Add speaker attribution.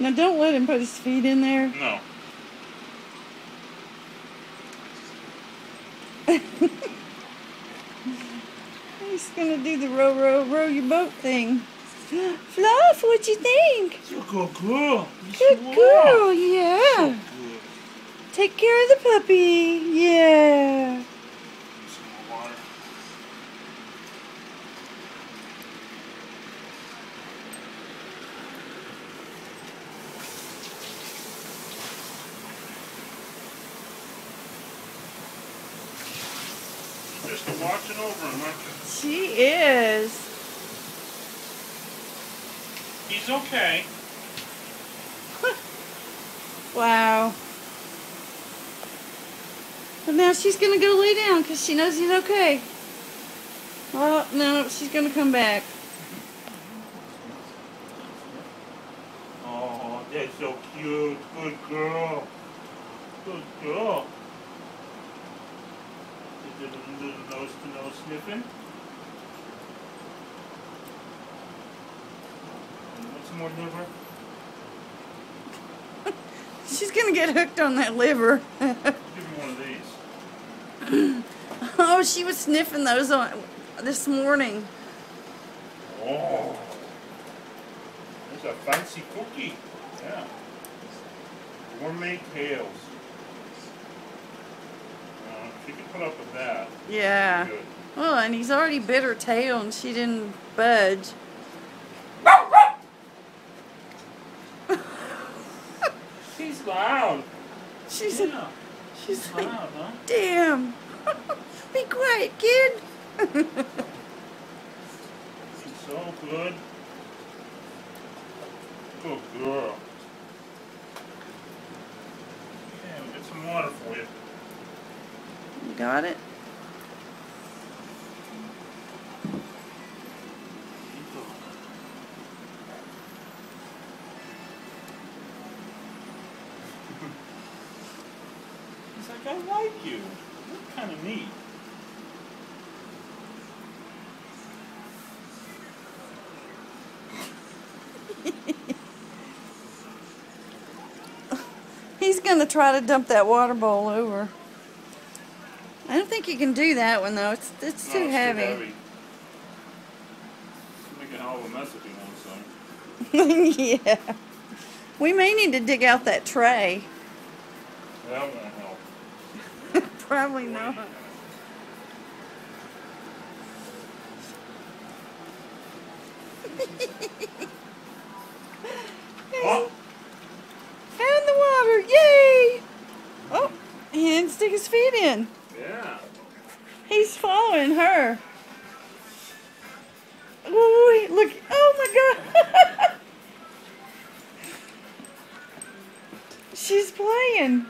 Speaker 1: now don't let him put his feet in there.
Speaker 2: No.
Speaker 1: He's gonna do the row, row, row your boat thing. Fluff, what you think?
Speaker 2: You're a good girl.
Speaker 1: Good girl, yeah. Take care of the puppy, yeah.
Speaker 2: Just watching over him, aren't you?
Speaker 1: She is.
Speaker 2: He's okay.
Speaker 1: Wow. But now she's gonna go lay down because she knows he's okay. Well, no, she's gonna come back.
Speaker 2: Oh, that's so cute. Good girl. Good girl. Did a little nose to nose sniffing. Want some more liver?
Speaker 1: She's gonna get hooked on that liver.
Speaker 2: Give me one of these.
Speaker 1: oh, she was sniffing those on this morning.
Speaker 2: Oh. There's a fancy cookie. Yeah. Gourmet tails. She can put up with that.
Speaker 1: Yeah.
Speaker 2: Good.
Speaker 1: Oh, and he's already bit her tail and she didn't budge.
Speaker 2: He's loud.
Speaker 1: She's
Speaker 2: Yeah.
Speaker 1: she's
Speaker 2: He's
Speaker 1: like,
Speaker 2: loud, huh?
Speaker 1: damn. Be quiet, kid.
Speaker 2: She's so good. Good girl. Okay, we'll get some water for you.
Speaker 1: You got it?
Speaker 2: He's like, I like you. You're kind of neat.
Speaker 1: He's gonna try to dump that water bowl over. I don't think you can do that one though. It's it's
Speaker 2: No,
Speaker 1: too
Speaker 2: it's
Speaker 1: heavy.
Speaker 2: Too heavy. Make a hell of a mess if he wants some.
Speaker 1: yeah. We may need to dig out that tray.
Speaker 2: That won't help.
Speaker 1: Probably not.
Speaker 2: Oh,
Speaker 1: Found the water! Yay! Oh, he didn't stick his feet in. Following her. Ooh, look! Oh my God! She's playing.